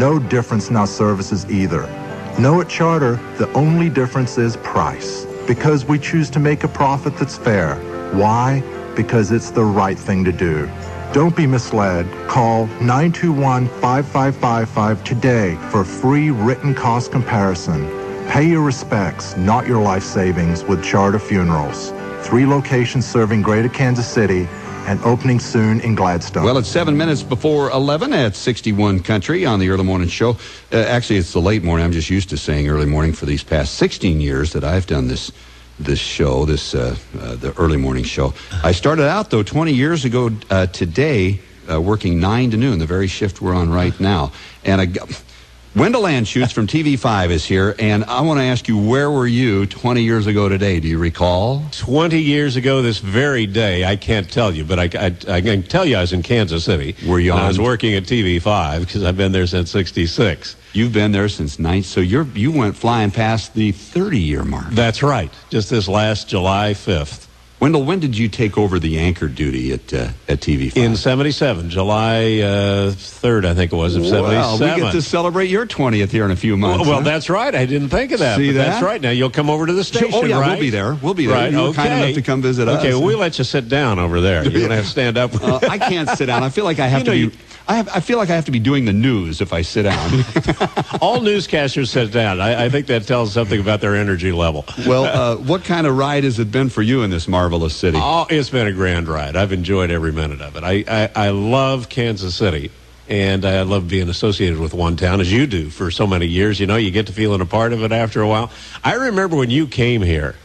No difference in our services either. No at Charter, the only difference is price. Because we choose to make a profit that's fair. Why? Because it's the right thing to do. Don't be misled. Call 921-5555 today for a free written cost comparison. Pay your respects, not your life savings, with Charter Funerals. Three locations serving Greater Kansas City and opening soon in Gladstone. Well, it's seven minutes before 11 at 61 Country on the early morning show. Uh, actually, it's the late morning. I'm just used to saying early morning for these past 16 years that I've done this this show, this uh, uh, the early morning show. I started out though 20 years ago uh, today, uh, working nine to noon, the very shift we're on right now, and I. Wendell Anschutz from TV5 is here, and I want to ask you, where were you 20 years ago today? Do you recall? 20 years ago, this very day, I can't tell you, but I, I, I can tell you I was in Kansas City. Were you on- I was working at TV5 because I've been there since 66. You've been there since nine, so you're you went flying past the 30 year mark. That's right. Just this last July 5th. Wendell, when did you take over the anchor duty at uh, at TV5? In 77, July uh, 3rd, I think it was, of 77. Well, we get to celebrate your 20th here in a few months. Well, well, huh? that's right. I didn't think of that. See but that? That's right. Now you'll come over to the station. Oh, yeah, we'll be there. We'll be there. Right. You were okay. kind enough to come visit us. Okay, well, we'll let you sit down over there. You don't have to stand up. Uh, I can't sit down. I feel like I have You know, to you- be. I have. I feel like I have to be doing the news if I sit down. All newscasters sit down. I, I think that tells something about their energy level. well, uh, what kind of ride has it been for you in this marvelous city? Oh, it's been a grand ride. I've enjoyed every minute of it. I, I, I love Kansas City, and I love being associated with one town, as you do for so many years. You know, you get to feeling a part of it after a while. I remember when you came here,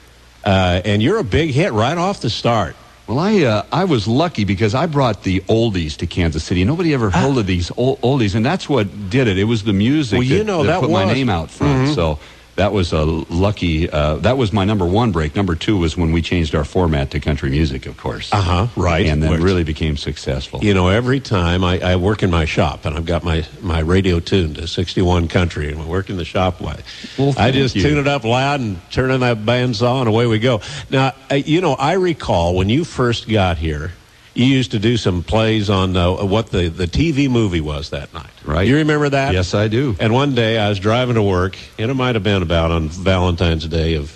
uh, and you're a big hit right off the start. Well, I uh, I was lucky because I brought the oldies to Kansas City. Nobody ever heard of these old, oldies, and that's what did it. It was the music Well, you that, know, that that put my name out front. So that was a lucky. Uh, that was my number one break. Number two was when we changed our format to country music, of course. Uh-huh, right. And then really became successful. You know, every time I, I work in my shop, and I've got my, my radio tuned to 61 country, and we work in the shop. Well, I just you. tune it up loud and turn on that bandsaw, and away we go. Now, uh, you know, I recall when you first got here, you used to do some plays on uh, what the, the TV movie was that night. Right. You remember that? Yes, I do. And one day I was driving to work, and it might have been about on Valentine's Day of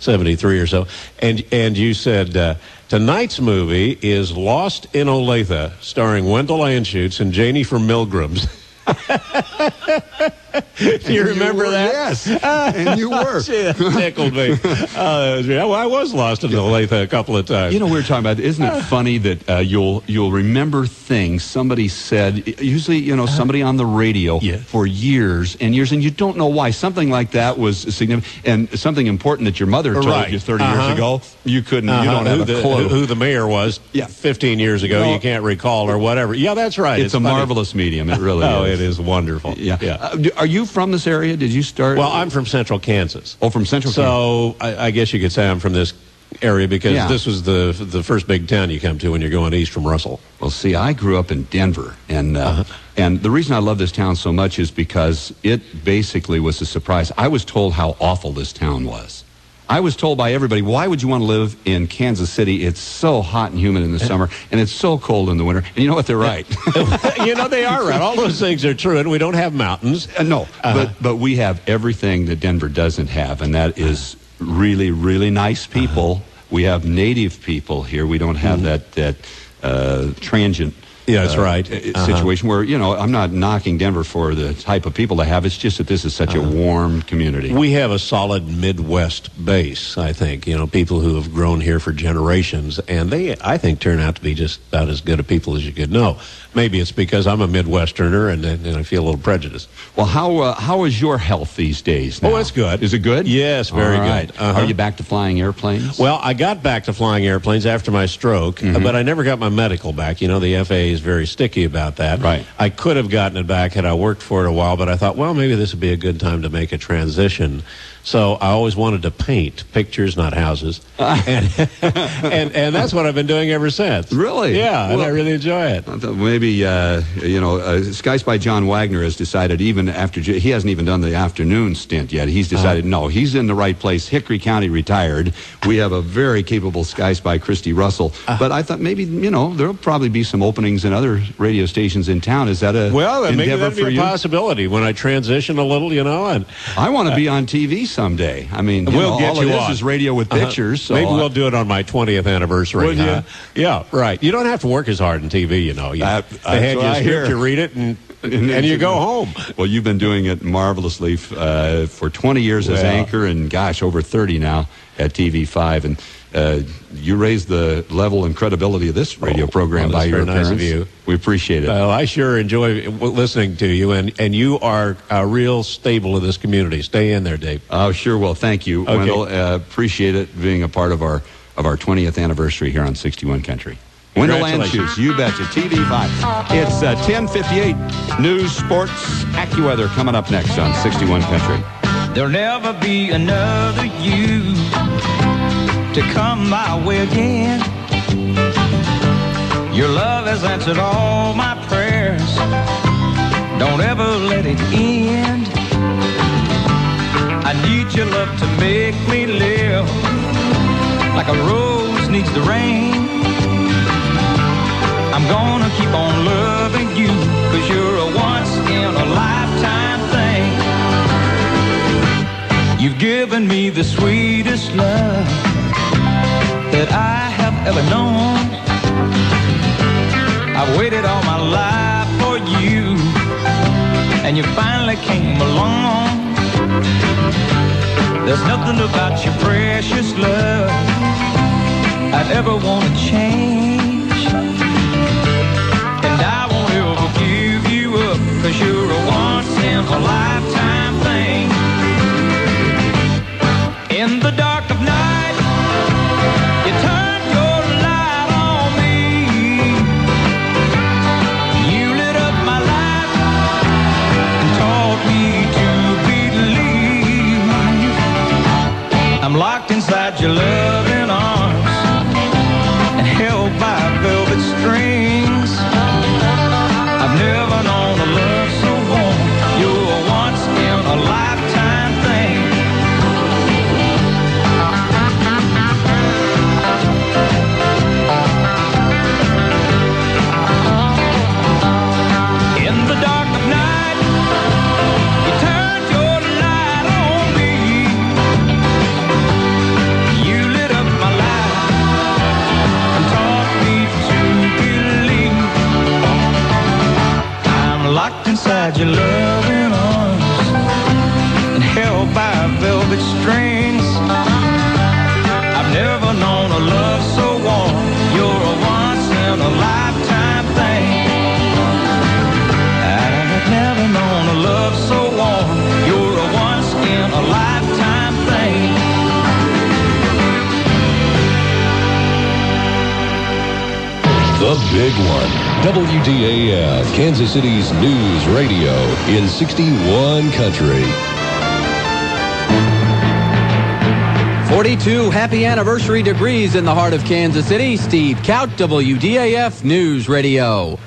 73 or so, and, and you said, uh, tonight's movie is Lost in Olathe, starring Wendell Anschutz and Janie from Milgrams. Do you remember were- that? Yes, and you were. Gee, that tickled me. Uh, yeah, well, I was lost in the Olathe a couple of times. You know, we were talking about. Isn't it funny that uh, you'll you'll remember things somebody said? Usually, you know, somebody on the radio Yeah. for years and years, and you don't know why. Something like that was significant, and something important that your mother told Right. you 30 Uh-huh. years ago. You couldn't. You Uh-huh. don't have who a the, clue. Who the mayor was Yeah. 15 years ago, No. you can't recall or whatever. Yeah, that's right. it's, a funny. marvelous medium. It really Oh, is. it is wonderful. Yeah. yeah. Are you from this area? Did you start? Well, I'm from Central Kansas. Oh, from Central. Kansas. So I, I guess you could say I'm from this area because Yeah. this was the the first big town you come to when you're going east from Russell. Well, see, I grew up in Denver, and uh, Uh-huh. and the reason I love this town so much is because it basically was a surprise. I was told how awful this town was. I was told by everybody, why would you want to live in Kansas City? It's so hot and humid in the summer, and it's so cold in the winter. And you know what? They're right. you know they are right. All those things are true, and we don't have mountains. Uh, no, but but we have everything that Denver doesn't have, and that is really really nice people. We have native people here. We don't have that that uh, transient. Yeah, that's uh, right. uh, Uh-huh. Situation where you know I'm not knocking Denver for the type of people they have. It's just that this is such a warm community. We have a solid Midwest base, I think. You know, people who have grown here for generations, and they, I think, turn out to be just about as good a people as you could know. Maybe it's because I'm a Midwesterner and, and I feel a little prejudiced. well, how uh, how is your health these days? Now? Oh, it's good. Is it good? Yes, very right. good. Uh-huh. Are you back to flying airplanes? Well, I got back to flying airplanes after my stroke, Mm-hmm. but I never got my medical back. You know, the FAA is very sticky about that. Right. I could have gotten it back had I worked for it a while, but I thought, well, maybe this would be a good time to make a transition. So I always wanted to paint pictures, not houses, and, and and that's what I've been doing ever since. Really? Yeah, and I really enjoy it. Maybe uh, you know, uh, Sky Spy John Wagner has decided even after he hasn't even done the afternoon stint yet. He's decided no, he's in the right place. Hickory County retired. We have a very capable Sky Spy, Christy Russell. But I thought maybe you know there'll probably be some openings in other radio stations in town. Is that a well, maybe that'd be a you? possibility when I transition a little, you know. And I want to be on TV someday. I mean, we'll know, get all you it is on. is radio with Uh-huh. pictures. So maybe I- we'll do it on my 20th anniversary. Huh? Yeah, right. You don't have to work as hard in TV, you know. You, That- they that's hand you what a I script, you read it, and And you go home. Well, you've been doing it marvelously uh, for 20 years as anchor, and gosh, over 30 now at TV5. And uh, you raised the level and credibility of this radio Oh, program well, by that's your very nice appearance. of you. We appreciate it. Well, I sure enjoy listening to you, and, and you are a real staple of this community. Stay in there, Dave. Oh, sure. Well, thank you, Okay. Wendell. Uh, appreciate it being a part of our of our 20th anniversary here on 61 Country. Wendell Congratulations. You betcha. TV5. It's uh, 10:58. News, sports, AccuWeather coming up next on 61 Country. There'll never be another you to come my way again. Your love has answered all my prayers. Don't ever let it end. I need your love to make me live like a rose needs the rain. I'm gonna keep on loving you cause you're a once in a lifetime thing. You've given me the sweetest love that I have ever known. I've waited all my life for you, and you finally came along. There's nothing about your precious love I'd ever want to change. Your loving WDAF, Kansas City's news radio in 61 country. 42 happy anniversary degrees in the heart of Kansas City. Steve Kaut, WDAF News Radio.